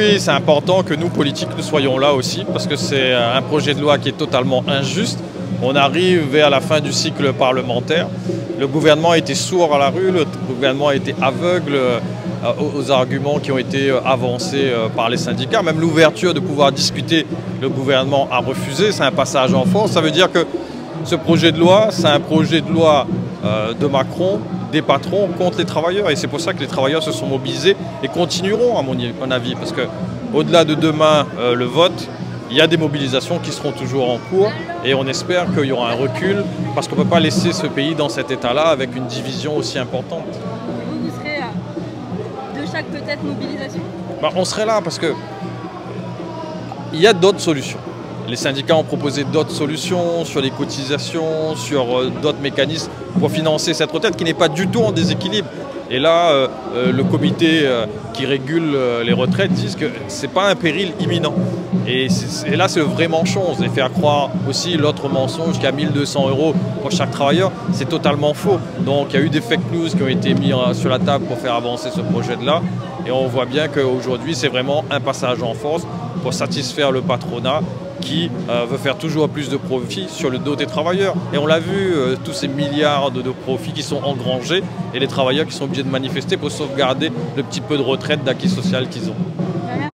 Oui, c'est important que nous, politiques, nous soyons là aussi, parce que c'est un projet de loi qui est totalement injuste. On arrive vers la fin du cycle parlementaire. Le gouvernement a été sourd à la rue, le gouvernement a été aveugle euh, aux arguments qui ont été euh, avancés euh, par les syndicats. Même l'ouverture de pouvoir discuter, le gouvernement a refusé. C'est un passage en force. Ça veut dire que ce projet de loi, c'est un projet de loi de Macron, des patrons contre les travailleurs. Et c'est pour ça que les travailleurs se sont mobilisés et continueront, à mon avis. Parce que au-delà de demain, le vote, il y a des mobilisations qui seront toujours en cours et on espère qu'il y aura un recul parce qu'on ne peut pas laisser ce pays dans cet état-là avec une division aussi importante. Vous, vous serez de chaque peut-être mobilisation? Bah, On serait là parce que il y a d'autres solutions. Les syndicats ont proposé d'autres solutions sur les cotisations, sur euh, d'autres mécanismes pour financer cette retraite qui n'est pas du tout en déséquilibre. Et là, euh, euh, le comité qui régule les retraites dit que ce n'est pas un péril imminent. Et, là, c'est le vrai mensonge. Et faire croire aussi l'autre mensonge qu'à 1200 euros pour chaque travailleur, c'est totalement faux. Donc, il y a eu des fake news qui ont été mis sur la table pour faire avancer ce projet-là. Et on voit bien qu'aujourd'hui, c'est vraiment un passage en force pour satisfaire le patronat qui euh, veut faire toujours plus de profits sur le dos des travailleurs. Et on l'a vu, euh, tous ces milliards de, de, profits qui sont engrangés et les travailleurs qui sont obligés de manifester pour sauvegarder le petit peu de retraite d'acquis social qu'ils ont.